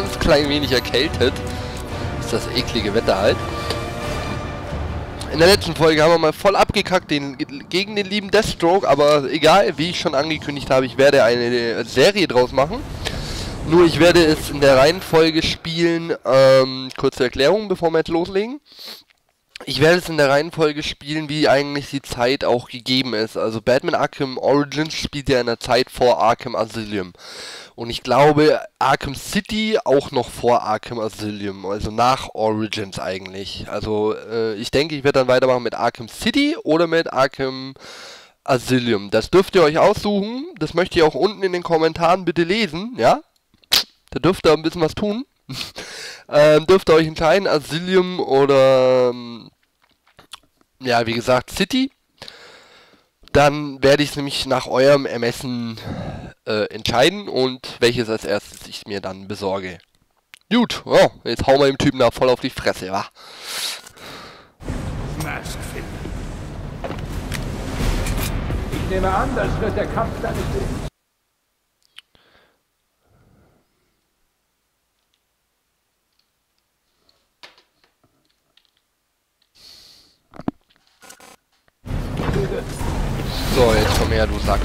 ganz klein wenig erkältet. ist das eklige Wetter halt. In der letzten Folge haben wir mal voll abgekackt den, gegen den lieben Deathstroke, aber egal, wie ich schon angekündigt habe, ich werde eine Serie draus machen. Nur ich werde es in der Reihenfolge spielen, ähm, kurze Erklärung, bevor wir jetzt loslegen. Ich werde es in der Reihenfolge spielen, wie eigentlich die Zeit auch gegeben ist. Also Batman Arkham Origins spielt ja in der Zeit vor Arkham Asylum. Und ich glaube Arkham City auch noch vor Arkham Asylum, also nach Origins eigentlich. Also äh, ich denke, ich werde dann weitermachen mit Arkham City oder mit Arkham Asylum. Das dürft ihr euch aussuchen. Das möchte ich auch unten in den Kommentaren bitte lesen, ja? Da dürft ihr ein bisschen was tun. ähm, dürft ihr euch entscheiden, Asylum oder ähm, ja, wie gesagt, City. Dann werde ich es nämlich nach eurem Ermessen äh, entscheiden und welches als erstes ich mir dann besorge. Gut, oh, jetzt hauen wir dem Typen da voll auf die Fresse, wa? Ich nehme an, das wird der Kampf deines Lebens. So, jetzt komm her, du Sack.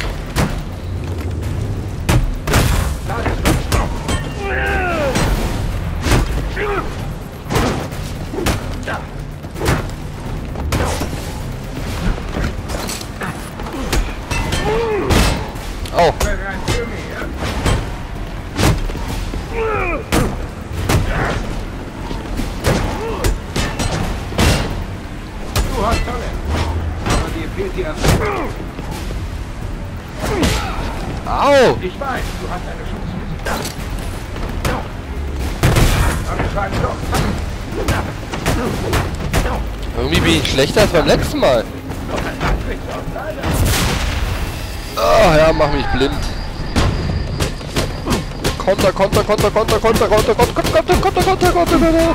Oh. Du hast Talent. Fehlt die Erfahrung. Au! Ich weiß, du hast eine doch. Irgendwie bin ich schlechter als beim letzten Mal. Ah, ja, mach mich blind. Konter, Konter, Konter, Konter, Konter, Konter, Konter, Konter, Konter, Konter, Konter, Konter, Konter.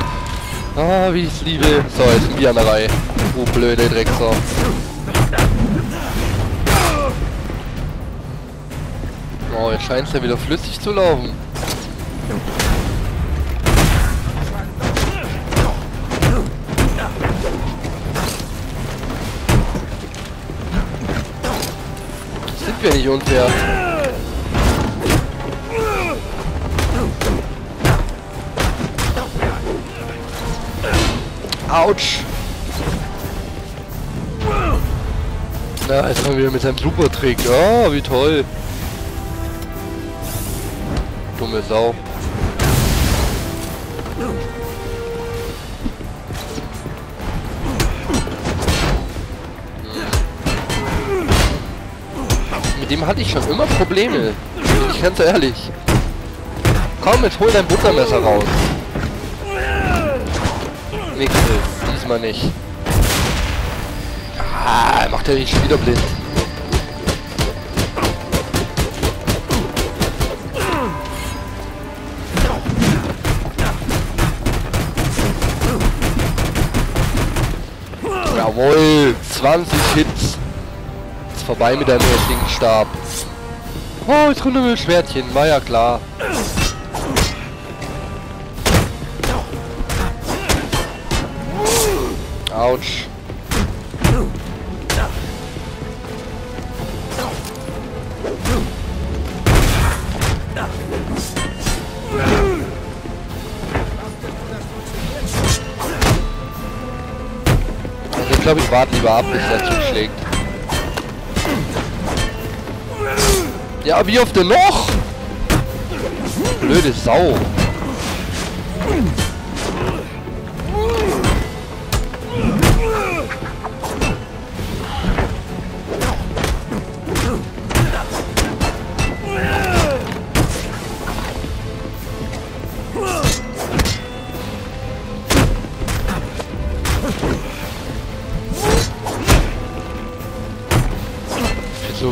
Ah, wie ich's liebe. So, jetzt sind wir an der Reihe. Oh, blöde Drecksau. Oh, jetzt scheint's ja wieder flüssig zu laufen. Sind wir nicht unfair? Autsch! Na, jetzt mal wieder mit seinem Supertrick. Oh, wie toll. Dumme Sau. Mit dem hatte ich schon immer Probleme. Bin ich ganz ehrlich. Komm, jetzt hol dein Buttermesser raus. Nix. Diesmal nicht. Ah, macht er mich wieder blind. Jawohl, 20 Hits. Ist vorbei mit deinem hässlichen Stab. Oh, jetzt kommt nur ein Schwertchen, war ja klar. Autsch. Lieber ab, bis er. Ja, wie oft denn noch? Blöde Sau.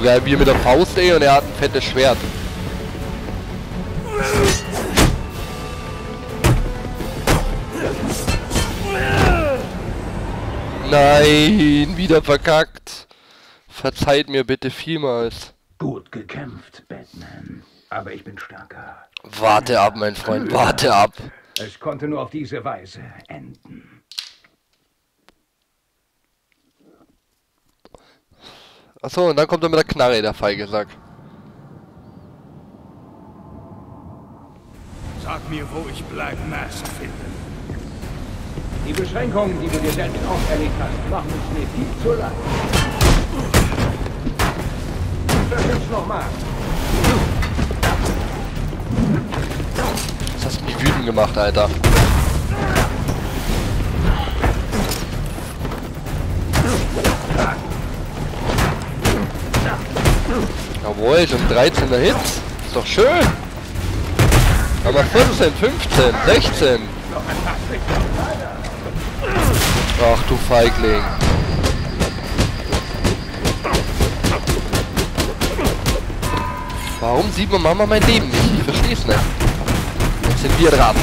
Geil wie mit der Faust, ey, und er hat ein fettes Schwert. Nein, wieder verkackt. Verzeiht mir bitte vielmals. Gut gekämpft, Batman. aber ich bin stärker. Warte ab, mein Freund, warte ab. Es konnte nur auf diese Weise enden. Achso, und dann kommt er mit der Knarre, der feige Sack. Sag mir, wo ich Black Mass finde. Die Beschränkungen, die du dir selbst auferlegt hast, machen es mir viel zu leicht. Versuch's nochmal. Das hast du mich wütend gemacht, Alter. Jawohl, schon 13er Hits. Ist doch schön. Aber 14, 15, 16. Ach du Feigling. Warum sieht man Mama mein Leben nicht? Ich versteh's nicht. Jetzt sind wir dran.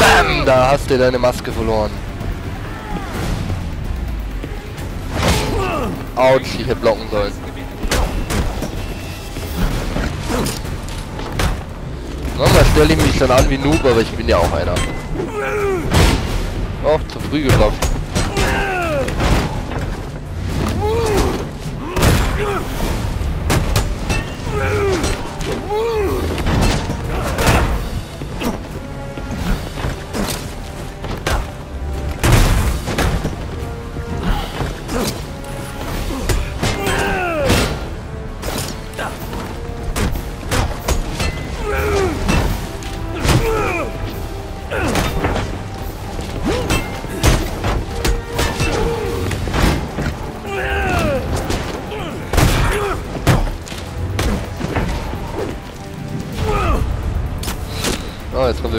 Bam! Da hast du deine Maske verloren. Autsch, ich hätte blocken sollen. Manchmal stelle ich mich dann an wie Noob, aber ich bin ja auch einer. Oh, zu früh geblockt.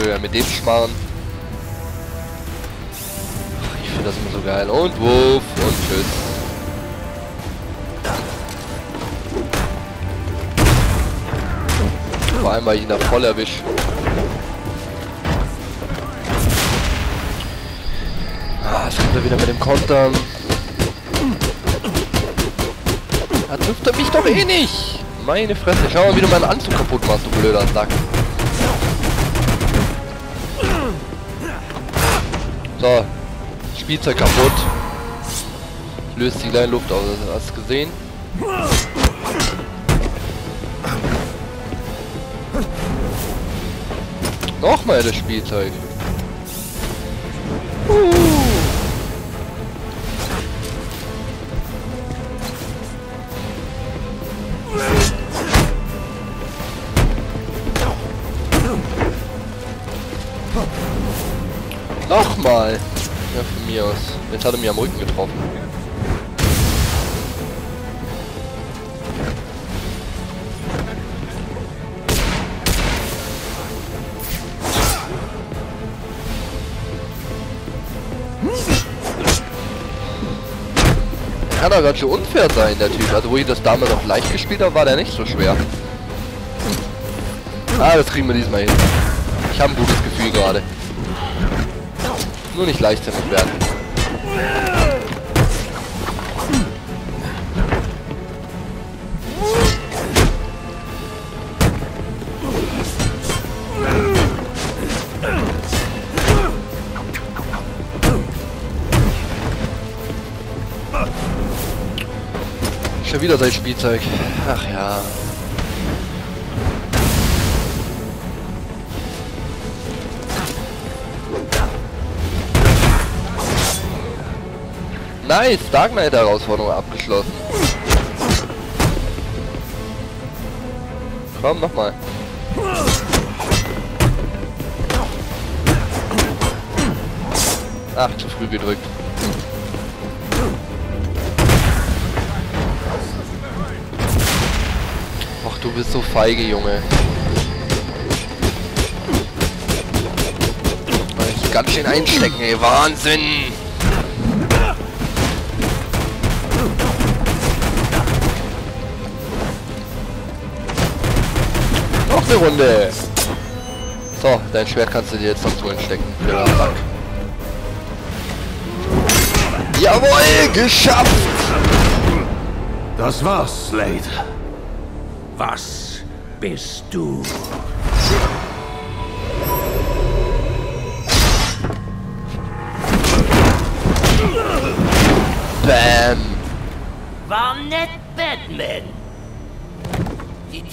Er wieder mit dem. Ach, Ich finde das immer so geil. Und Wurf und tschüss. Vor allem, weil ich ihn da voll erwische. Ah, jetzt kommt er wieder mit dem Kontern. Da trifft er mich doch eh nicht. Meine Fresse. Schau mal, wie du meinen Anzug kaputt machst, du blöder Sack. So, Spielzeug kaputt. Löst die kleine Luft aus. Hast du gesehen? Nochmal das Spielzeug. Nochmal. Ja, von mir aus. Jetzt hat er mir am Rücken getroffen. Kann doch ganz schön unfair sein, der Typ. Also wo ich das damals noch leicht gespielt habe, war der nicht so schwer. Ah, das kriegen wir diesmal hin. Ich habe ein gutes Gefühl gerade. Nur nicht leichtsinnig werden. Schon wieder sein Spielzeug. Ach ja. Nice, Dark Knight Herausforderung abgeschlossen. Komm, nochmal. Ach, zu früh gedrückt. Ach, du bist so feige, Junge. Ich ganz schön einstecken, ey. Wahnsinn! Eine Runde. So, dein Schwert kannst du dir jetzt noch so stecken. Sack. Jawohl, geschafft! Das war's, Slade. Was bist du? Bam! War nett, Batman.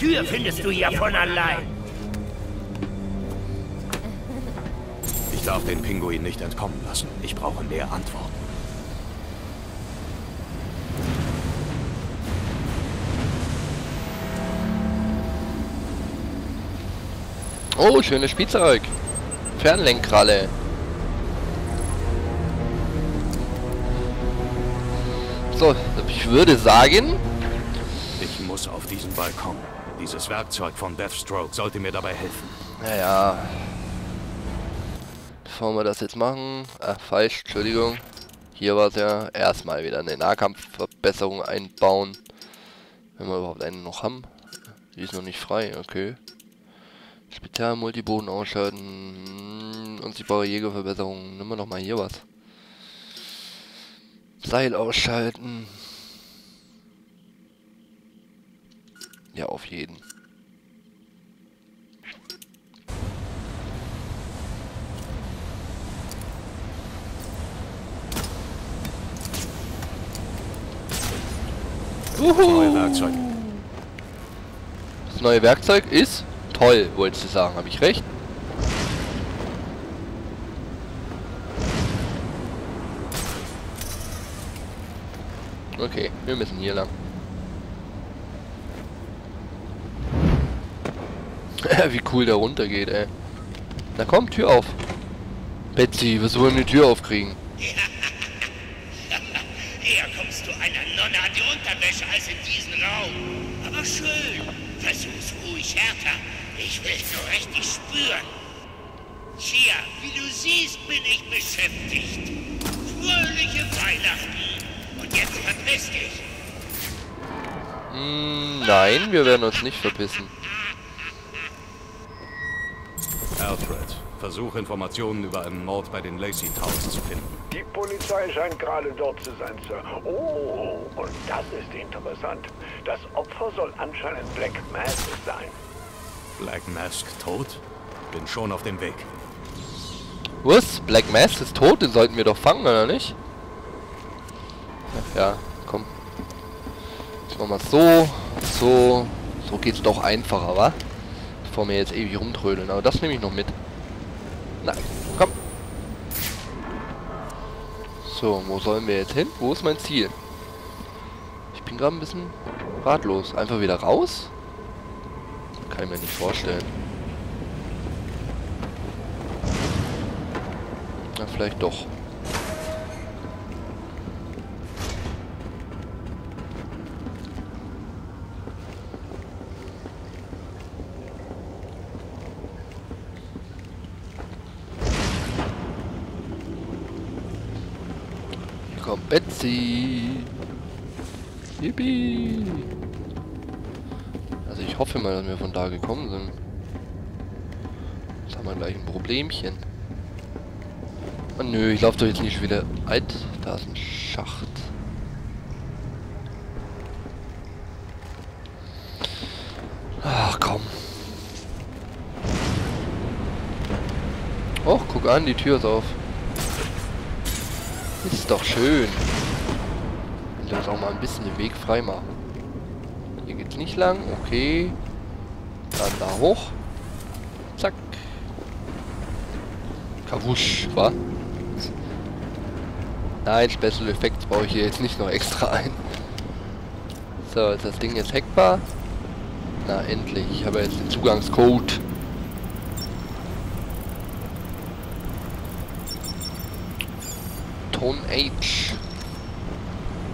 Tür findest du ja von allein. Ich darf den Pinguin nicht entkommen lassen. Ich brauche mehr Antworten. Oh, schönes Spielzeug. Fernlenkralle. So, ich würde sagen, Ich muss auf diesen Balkon. Dieses Werkzeug von Deathstroke sollte mir dabei helfen. naja, bevor wir das jetzt machen, ach, falsch, Entschuldigung. Hier war es ja erstmal wieder eine Nahkampfverbesserung einbauen. Wenn wir überhaupt einen noch haben. Die ist noch nicht frei, okay. Spezial-Multiboden ausschalten. Unsichtbare Jägerverbesserung. Nimm mal hier was. Seil ausschalten. Ja, auf jeden. Neue Werkzeuge. Das neue Werkzeug ist toll, wolltest du sagen. Habe ich recht? Okay, wir müssen hier lang. Wie cool der runtergeht, ey. Na komm, Tür auf. Betsy, was wollen wir die Tür aufkriegen? Eher kommst du einer Nonne an die Unterwäsche als in diesen Raum. Aber schön. Versuch's ruhig härter. Ich will's nur richtig spüren. Tja, wie du siehst, bin ich beschäftigt. Fröhliche Weihnachten. Und jetzt verpiss dich. Hm, nein, wir werden uns nicht verpissen. Alfred, versuch Informationen über einen Mord bei den Lacey Towers zu finden. Die Polizei scheint gerade dort zu sein, Sir. Oh, und das ist interessant. Das Opfer soll anscheinend Black Mass sein. Black Mask tot? Bin schon auf dem Weg. Was? Black Mass ist tot? Den sollten wir doch fangen, oder nicht? Ja, komm. Jetzt machen wir so, so. So geht's doch einfacher, wa? Bevor wir jetzt ewig rumtrödeln. Aber das nehme ich noch mit. Na, komm. So, wo sollen wir jetzt hin? Wo ist mein Ziel? Ich bin gerade ein bisschen ratlos. Einfach wieder raus? Kann ich mir nicht vorstellen. Na, vielleicht doch. Betsy. Yippie. Also ich hoffe mal, dass wir von da gekommen sind. Jetzt haben wir gleich ein Problemchen. Oh, nö, ich laufe doch jetzt nicht wieder. Alt, da ist ein Schacht. Ach komm. Och, guck an, die Tür ist auf. Ist doch schön. Uns auch mal ein bisschen den Weg frei machen. Hier geht's nicht lang, okay. Dann da hoch. Zack. Kawusch, wa? Nein, Special Effects baue ich hier jetzt nicht noch extra ein. So, ist das Ding jetzt hackbar? Na, endlich. Ich habe jetzt den Zugangscode. Tone H.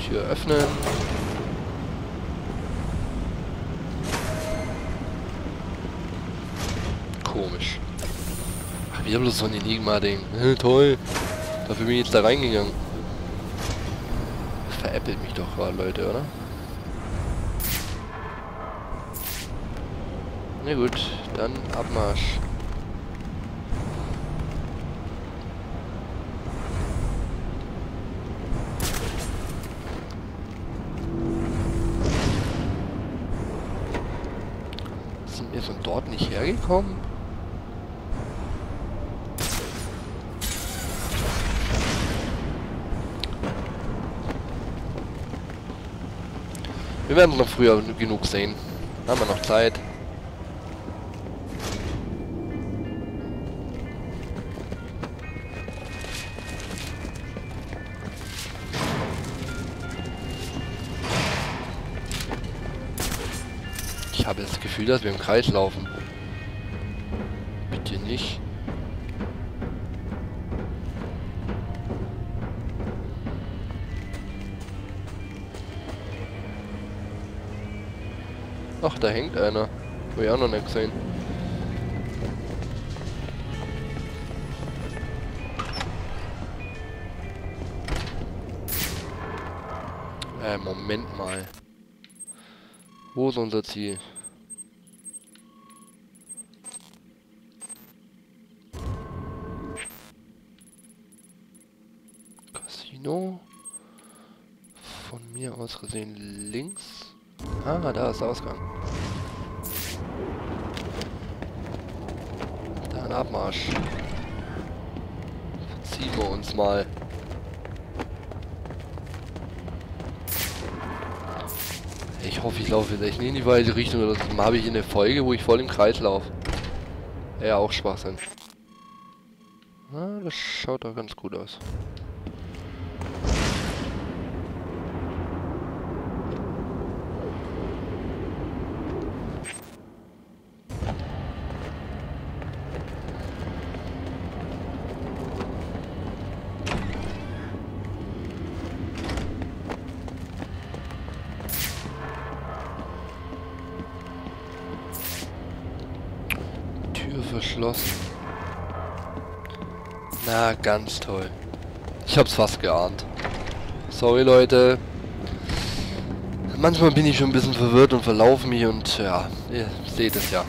Tür öffnen. Komisch. Ach, wieder bloß so ein Enigma-Ding. Toll. Dafür bin ich jetzt da reingegangen. Veräppelt mich doch gerade, Leute, oder? Na gut, dann Abmarsch. Hergekommen? Wir werden noch früher genug sehen. Haben wir noch Zeit. Ich habe das Gefühl, dass wir im Kreis laufen. Da hängt einer. Wo ich auch noch nicht gesehen. Äh, Moment mal. Wo ist unser Ziel? Casino. Von mir aus gesehen links. Ah, da ist der Ausgang. Dann Abmarsch. Ziehen wir uns mal. Ich hoffe, ich laufe jetzt echt nicht in die falsche Richtung. Sonst habe ich eine Folge, wo ich voll im Kreis laufe. Ja, auch Schwachsinn. Na, das schaut doch ganz gut aus. Ganz toll. Ich hab's fast geahnt. Sorry, Leute. Manchmal bin ich schon ein bisschen verwirrt und verlaufe mich und ja, ihr seht es ja.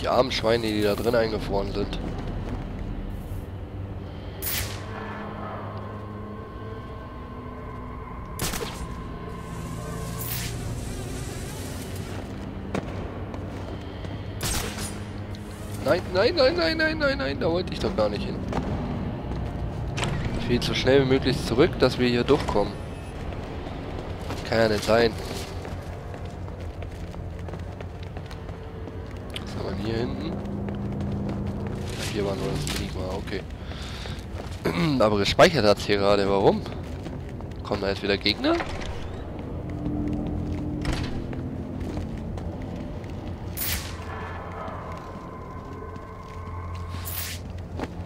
Die armen Schweine, die da drin eingefroren sind. Nein, nein, nein, nein, nein, nein, nein, da wollte ich doch gar nicht hin. Ich will so schnell wie möglich zurück, dass wir hier durchkommen. Kann ja nicht sein. Was haben wir hier hinten? Hier war nur das Enigma, okay. Aber gespeichert hat es hier gerade, warum? Kommen da jetzt wieder Gegner?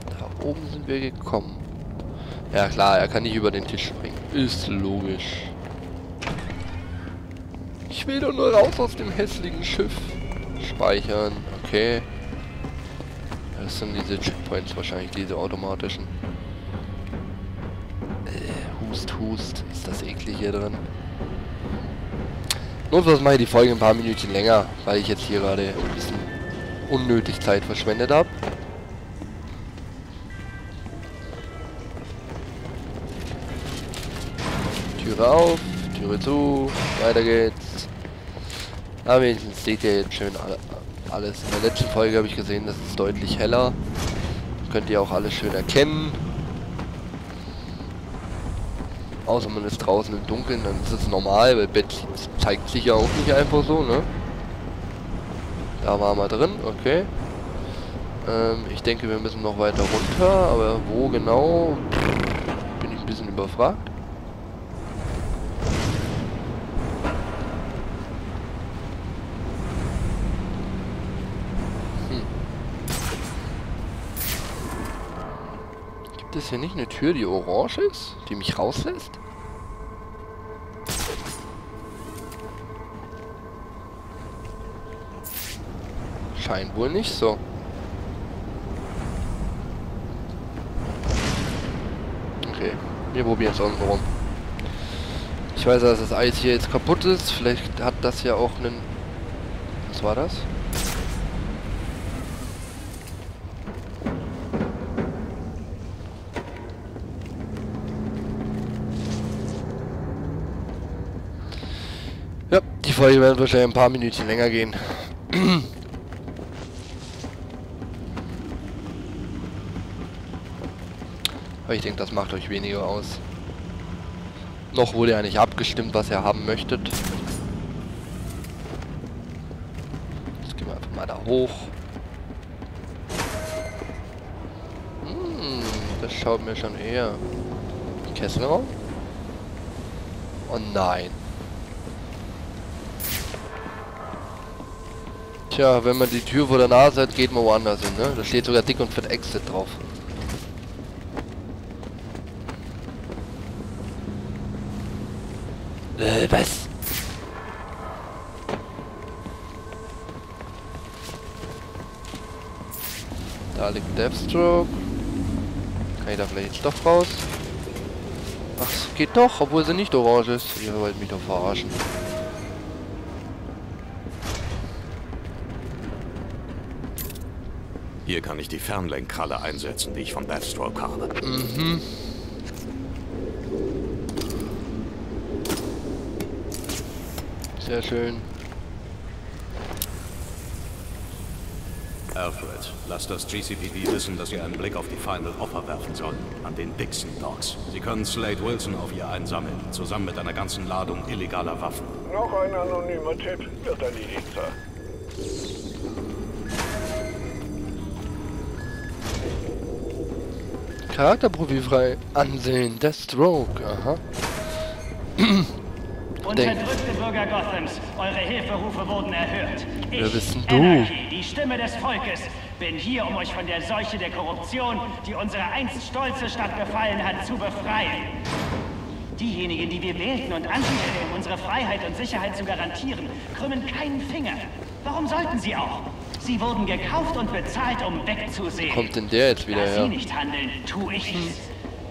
Da oben sind wir gekommen. Ja klar, er kann nicht über den Tisch springen. Ist logisch. Ich will doch nur raus aus dem hässlichen Schiff. Speichern, okay. Das sind diese Checkpoints wahrscheinlich, diese automatischen. Äh, hust, hust. Ist das eklig hier drin. Notfalls mache ich die Folge ein paar Minuten länger, weil ich jetzt hier gerade ein bisschen unnötig Zeit verschwendet habe. Türe auf, Türe zu, weiter geht's. Aber wenigstens seht ihr jetzt schön alle, alles. In der letzten Folge habe ich gesehen, das ist deutlich heller. Könnt ihr auch alles schön erkennen. Außer man ist draußen im Dunkeln, dann ist es normal, weil Bett zeigt sich ja auch nicht einfach so, ne? Da waren wir drin, okay. Ähm, ich denke, wir müssen noch weiter runter, aber wo genau, bin ich ein bisschen überfragt. Hier nicht eine Tür, die orange ist? Die mich rauslässt? Scheint wohl nicht so. Okay, wir probieren es unten rum. Ich weiß, dass das Eis hier jetzt kaputt ist. Vielleicht hat das ja auch einen... Was war das? Die Folge wird wahrscheinlich ein paar Minuten länger gehen. Aber ich denke, das macht euch weniger aus. Noch wurde ja nicht abgestimmt, was ihr haben möchtet. Jetzt gehen wir einfach mal da hoch. Hm, das schaut mir schon eher. Kesselraum? Oh nein. Tja, wenn man die Tür vor der Nase hat, geht man woanders hin, ne? Da steht sogar dick und fett Exit drauf. Äh, was? Da liegt Deathstroke. Kann ich da vielleicht jetzt doch raus? Ach, geht doch, obwohl sie nicht orange ist. Ihr wollt mich doch verarschen. Hier kann ich die Fernlenkkralle einsetzen, die ich von Deathstroke habe. Mhm. Sehr schön. Alfred, lasst das GCPD wissen, dass sie einen Blick auf die Final Offer werfen sollen. An den Dixon Dogs. Sie können Slade Wilson auf ihr einsammeln, zusammen mit einer ganzen Ladung illegaler Waffen. Noch ein anonymer Tipp wird erledigt, Sir. Charakterprofil frei ansehen. Deathstroke. Aha. Unterdrückte Bürger Gothams, eure Hilferufe wurden erhört. Ich, Wer bist denn du? Anarchy, die Stimme des Volkes, bin hier, um euch von der Seuche der Korruption, die unsere einst stolze Stadt befallen hat, zu befreien. Diejenigen, die wir wählten und anhielten, um unsere Freiheit und Sicherheit zu garantieren, krümmen keinen Finger. Warum sollten sie auch? Sie wurden gekauft und bezahlt, um wegzusehen. Kommt denn der jetzt wieder Da her? Sie nicht handeln, tue ich es.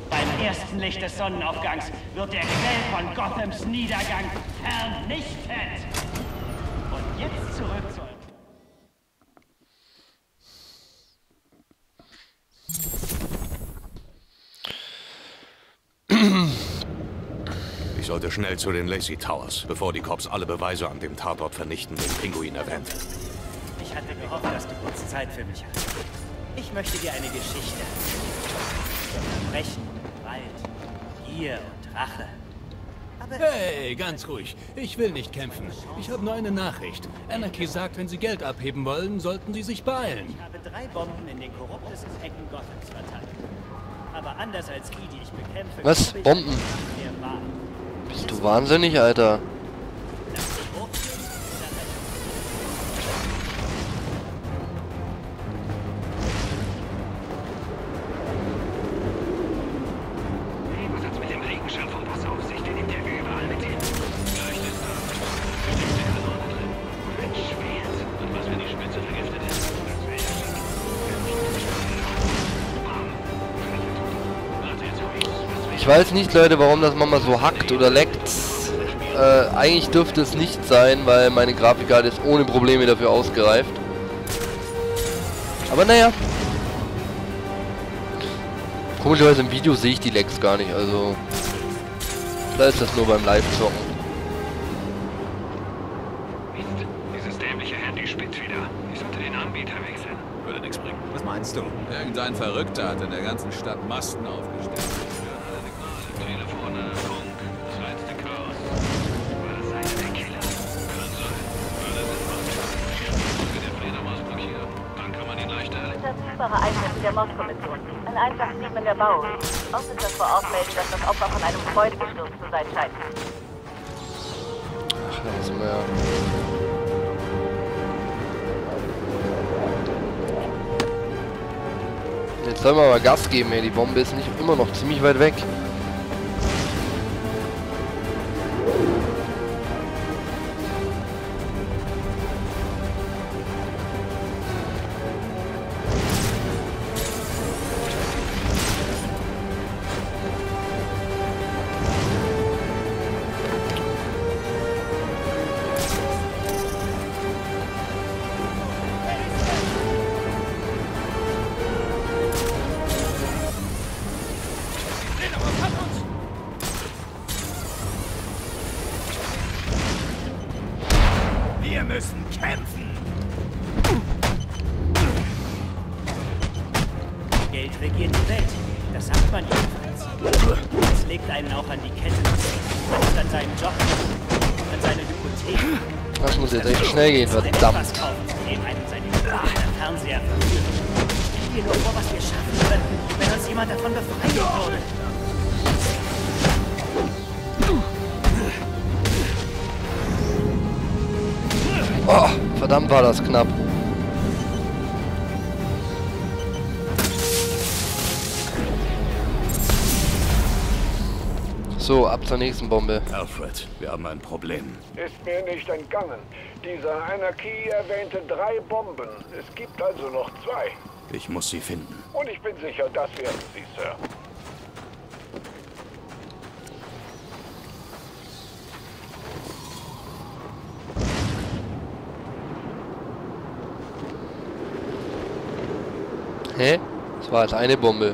Beim ersten Licht des Sonnenaufgangs wird der Quell von Gothams Niedergang vernichtet. Und jetzt zurück zu... Ich sollte schnell zu den Lacey Towers, bevor die Cops alle Beweise an dem Tatort vernichten, den Pinguin erwähnt. Ich hatte gehofft, dass du kurz Zeit für mich hast. Ich möchte dir eine Geschichte. Verbrechen, Gewalt, Gier und Rache. Aber Hey, ganz ruhig. Ich will nicht kämpfen. Ich habe nur eine Nachricht. Anarchy sagt, wenn Sie Geld abheben wollen, sollten Sie sich beeilen. ich habe drei Bomben in den korruptesten Ecken Gothams verteilt. Aber anders als die, die ich bekämpfe... Was? Bomben? Bist du wahnsinnig, Alter? Weiß nicht, Leute, warum das manchmal so hackt oder leckt. Äh, eigentlich dürfte es nicht sein, weil meine Grafikkarte ist ohne Probleme dafür ausgereift. Aber naja. Komischerweise im Video sehe ich die Lecks gar nicht, also... Da ist das nur beim Live-Zocken. Mist, dieses dämliche Handy spinnt wieder. Ich sollte den Anbieter wechseln. Würde nichts bringen. Was meinst du? Irgendein Verrückter hat in der ganzen Stadt Masten aufgestellt. Der Mordkommission. Ein Einsatzteam in der Bau. Officer vor Ort melden, dass das Opfer von einem Gebäude gestürzt zu sein scheint. Ach, da müssen wir ja... Jetzt sollen wir mal Gas geben, ey. Die Bombe ist nicht immer noch ziemlich weit weg. Müssen kämpfen. Geld regiert die Welt. Das sagt man jedenfalls. Es legt einen auch an die Kette. Ist an seinem Job, an seine Hypothek. Das muss jetzt echt schnell gehen, verdammt. Fernseher verführen. Stell dir nur vor, was wir schaffen könnten, wenn uns jemand davon befreien würde. Oh, verdammt war das knapp. So, ab zur nächsten Bombe. Alfred, wir haben ein Problem. Ist mir nicht entgangen. Dieser Anarchie erwähnte drei Bomben. Es gibt also noch zwei. Ich muss sie finden. Und ich bin sicher, das werden Sie, Sir. Hä? Das war jetzt eine Bombe.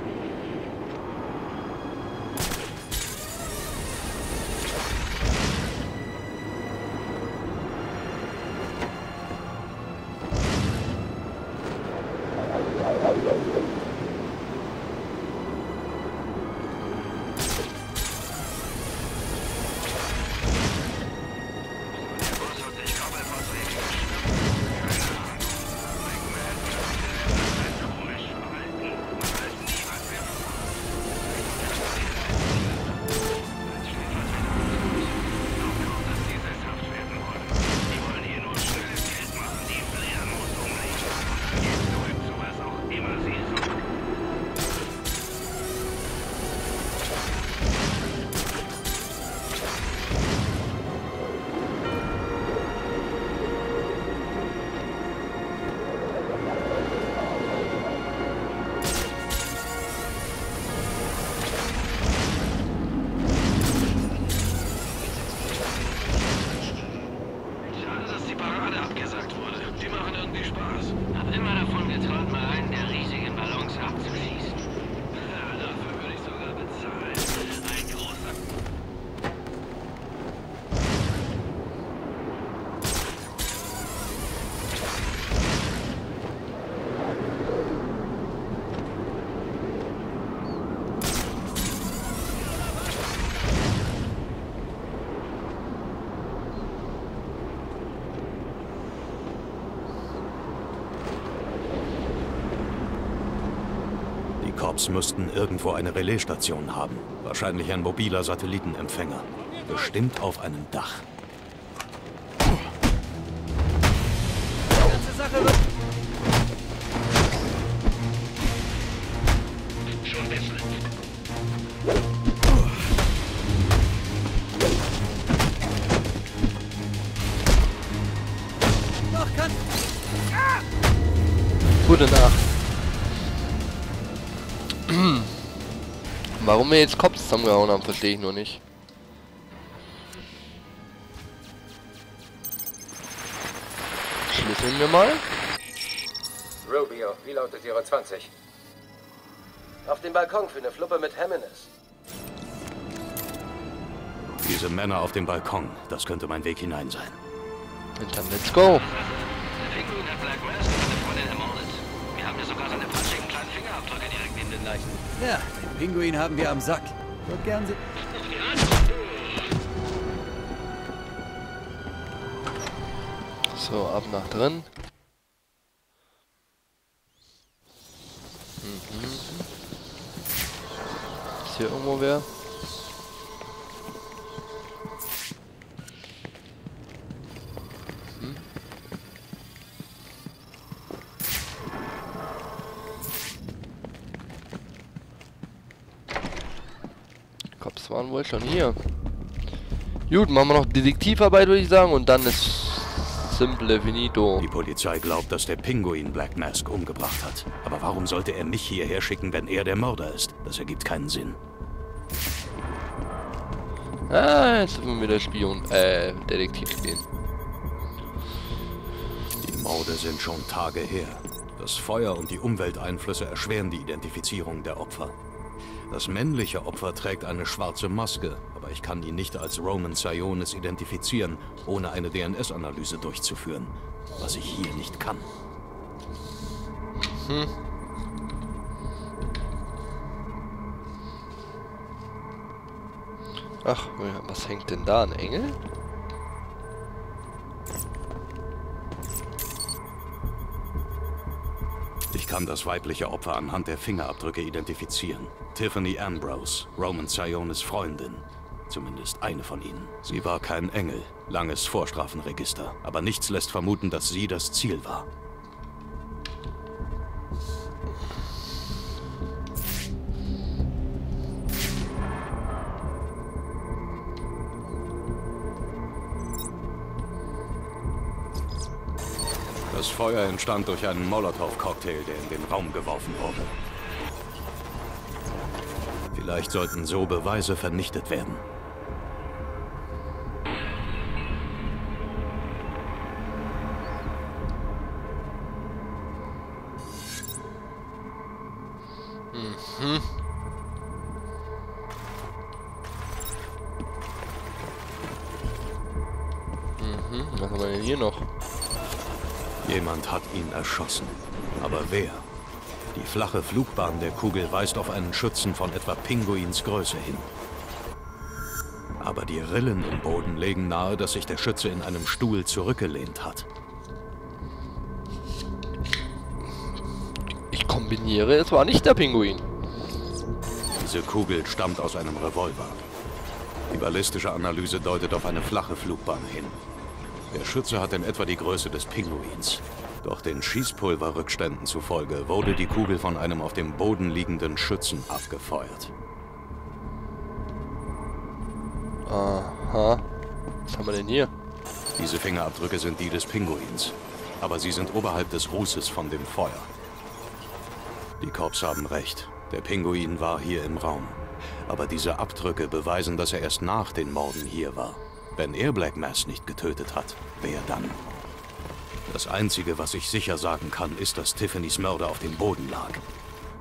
Müssten irgendwo eine Relaisstation haben. Wahrscheinlich ein mobiler Satellitenempfänger. Bestimmt auf einem Dach. Warum wir jetzt Cops zusammengehauen haben, verstehe ich nur nicht. Schlüsseln wir mal. Rubio, wie lautet Ihre 20? Auf den Balkon für eine Fluppe mit Jimenez. Diese Männer auf dem Balkon, das könnte mein Weg hinein sein. Und dann let's go. Der Pinguin hat Black Mask und seine Freundin ermordet. Wir haben ja sogar seine patschigen den Leichen. Ja, den Pinguin haben wir am Sack. Wird gern se So, ab nach drin. Mhm. Ist hier irgendwo wer? Mhm. Waren wohl schon hier. Gut, machen wir noch Detektivarbeit, würde ich sagen, und dann ist simple finito. Die Polizei glaubt, dass der Pinguin Black Mask umgebracht hat. Aber warum sollte er mich hierher schicken, wenn er der Mörder ist? Das ergibt keinen Sinn. Ah, jetzt dürfen wir wieder Spion, äh, Detektiv spielen. Die Morde sind schon Tage her. Das Feuer und die Umwelteinflüsse erschweren die Identifizierung der Opfer. Das männliche Opfer trägt eine schwarze Maske, aber ich kann ihn nicht als Roman Sionis identifizieren, ohne eine DNS-Analyse durchzuführen, was ich hier nicht kann. Hm. Ach, was hängt denn da? Ein Engel? Kann das weibliche Opfer anhand der Fingerabdrücke identifizieren. Tiffany Ambrose, Roman Sionis Freundin. Zumindest eine von ihnen. Sie war kein Engel, langes Vorstrafenregister, aber nichts lässt vermuten, dass sie das Ziel war. Das Feuer entstand durch einen Molotow-Cocktail, der in den Raum geworfen wurde. Vielleicht sollten so Beweise vernichtet werden. Mhm. Mhm, was haben wir denn hier noch? Jemand hat ihn erschossen. Aber wer? Die flache Flugbahn der Kugel weist auf einen Schützen von etwa Pinguins Größe hin. Aber die Rillen im Boden legen nahe, dass sich der Schütze in einem Stuhl zurückgelehnt hat. Ich kombiniere, es war nicht der Pinguin. Diese Kugel stammt aus einem Revolver. Die ballistische Analyse deutet auf eine flache Flugbahn hin. Der Schütze hat in etwa die Größe des Pinguins. Doch den Schießpulverrückständen zufolge wurde die Kugel von einem auf dem Boden liegenden Schützen abgefeuert. Aha. Was haben wir denn hier? Diese Fingerabdrücke sind die des Pinguins. Aber sie sind oberhalb des Rußes von dem Feuer. Die Korps haben recht. Der Pinguin war hier im Raum. Aber diese Abdrücke beweisen, dass er erst nach den Morden hier war. Wenn er Black Mass nicht getötet hat, wer dann? Das Einzige, was ich sicher sagen kann, ist, dass Tiffany's Mörder auf dem Boden lag.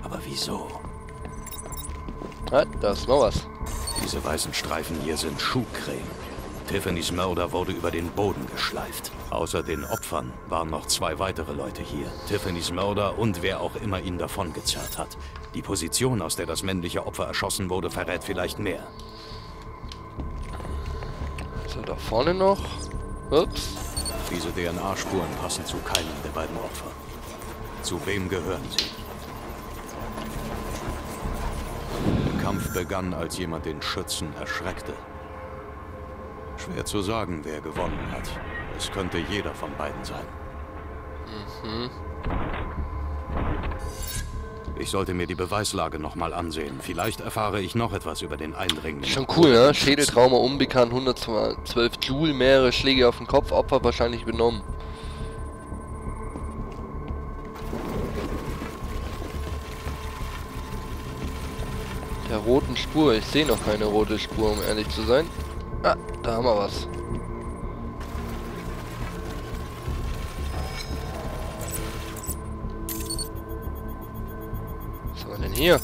Aber wieso? Ah, da ist noch was. Diese weißen Streifen hier sind Schuhcreme. Tiffany's Mörder wurde über den Boden geschleift. Außer den Opfern waren noch zwei weitere Leute hier. Tiffany's Mörder und wer auch immer ihn davongezerrt hat. Die Position, aus der das männliche Opfer erschossen wurde, verrät vielleicht mehr. So, da vorne noch. Ups. Diese DNA-Spuren passen zu keinem der beiden Opfer. Zu wem gehören sie? Der Kampf begann, als jemand den Schützen erschreckte. Schwer zu sagen, wer gewonnen hat. Es könnte jeder von beiden sein. Mhm. Ich sollte mir die Beweislage nochmal ansehen. Vielleicht erfahre ich noch etwas über den Eindringling. Schon cool, ne? Schädeltrauma unbekannt, 112 Joule, mehrere Schläge auf den Kopf, Opfer wahrscheinlich benommen. Der roten Spur, ich sehe noch keine rote Spur, um ehrlich zu sein. Ah, da haben wir was. Hier?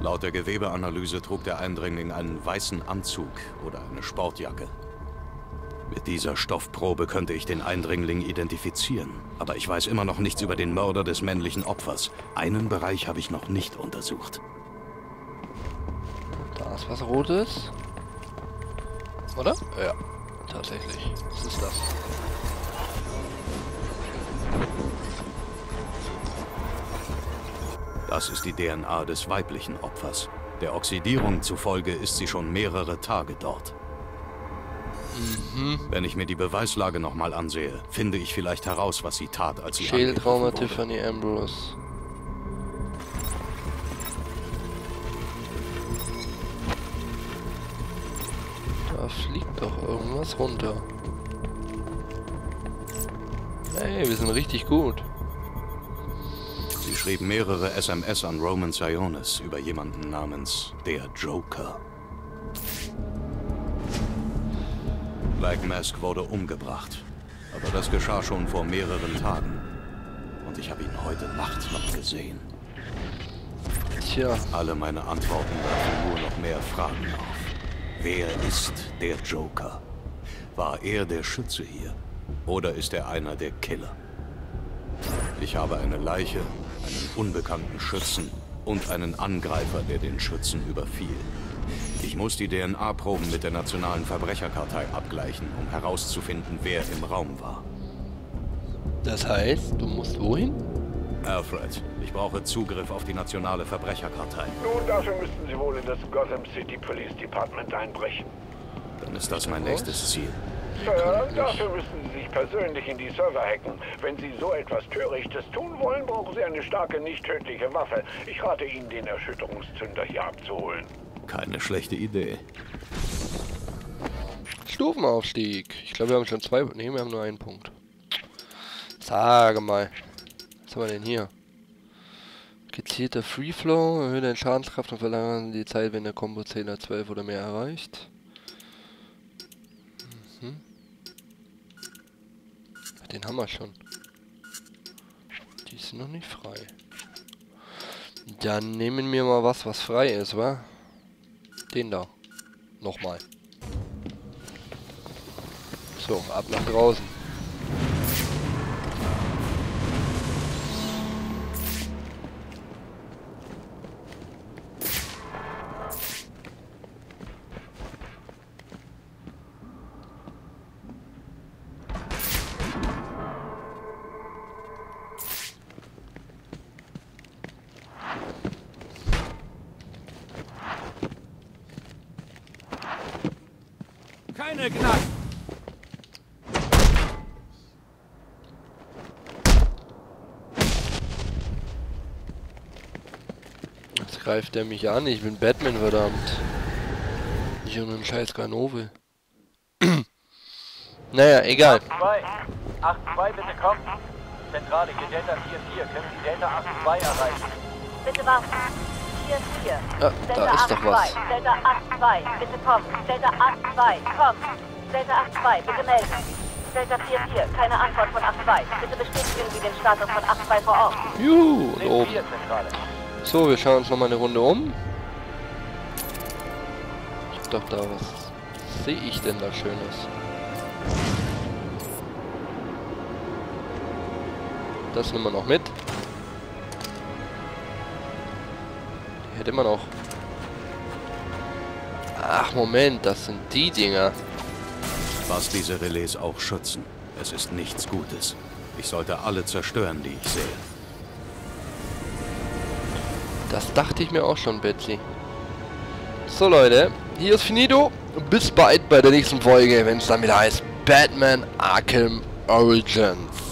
Laut der Gewebeanalyse trug der Eindringling einen weißen Anzug oder eine Sportjacke. Mit dieser Stoffprobe könnte ich den Eindringling identifizieren. Aber ich weiß immer noch nichts über den Mörder des männlichen Opfers. Einen Bereich habe ich noch nicht untersucht. Da ist was Rotes. Oder? Ja, tatsächlich. Was ist das? Das ist die DNA des weiblichen Opfers. Der Oxidierung zufolge ist sie schon mehrere Tage dort. Mhm. Wenn ich mir die Beweislage nochmal ansehe, finde ich vielleicht heraus, was sie tat, als sie Schädeltrauma. Tiffany Ambrose. Da fliegt doch irgendwas runter. Hey, wir sind richtig gut. Schrieb mehrere SMS an Roman Sionis über jemanden namens der Joker. Black Mask wurde umgebracht. Aber das geschah schon vor mehreren Tagen. Und ich habe ihn heute Nacht noch gesehen. Tja. Alle meine Antworten werfen nur noch mehr Fragen auf. Wer ist der Joker? War er der Schütze hier? Oder ist er einer der Killer? Ich habe eine Leiche, einen unbekannten Schützen und einen Angreifer, der den Schützen überfiel. Ich muss die DNA-Proben mit der Nationalen Verbrecherkartei abgleichen, um herauszufinden, wer im Raum war. Das heißt, du musst wohin? Alfred, ich brauche Zugriff auf die Nationale Verbrecherkartei. Nun, dafür müssten Sie wohl in das Gotham City Police Department einbrechen. Dann ist das mein nächstes Ziel. Sir, dafür müssen Sie sich persönlich in die Server hacken. Wenn Sie so etwas Törichtes tun wollen, brauchen Sie eine starke, nicht tödliche Waffe. Ich rate Ihnen, den Erschütterungszünder hier abzuholen. Keine schlechte Idee. Stufenaufstieg. Ich glaube, wir haben schon zwei... Ne, wir haben nur einen Punkt. Sage mal. Was haben wir denn hier? Gezielter Free Flow, erhöht den Schadenskraft und verlängern die Zeit, wenn der Kombo-Zähler 12 oder mehr erreicht. Mhm. Den haben wir schon. Die sind noch nicht frei. Dann nehmen wir mal was, was frei ist, wa? Den da. Nochmal. So, ab nach draußen. Greift er mich an, ich bin Batman, verdammt. Nicht um einen scheiß Ganove. naja, egal. 8-2, 8-2, bitte kommen. Zentrale, Delta 4-4, können Sie Delta 8-2 erreichen? Bitte warten. 4-4. Ja, da ist doch was. Delta 8-2, bitte kommen. Delta 8-2, komm. Delta 8-2, bitte melden. Delta 4-4, keine Antwort von 8-2. Bitte bestätigen Sie den Status von 8-2 vor Ort. Juhu, und oben. 4 Zentrale. So, wir schauen uns nochmal eine Runde um. Ich doch da was. Sehe ich denn da Schönes? Das nehmen wir noch mit. Die hätte man noch. Ach, Moment, das sind die Dinger. Was diese Relais auch schützen, es ist nichts Gutes. Ich sollte alle zerstören, die ich sehe. Das dachte ich mir auch schon, Betsy. So, Leute. Hier ist Finito. Bis bald bei der nächsten Folge, wenn es dann wieder heißt Batman Arkham Origins.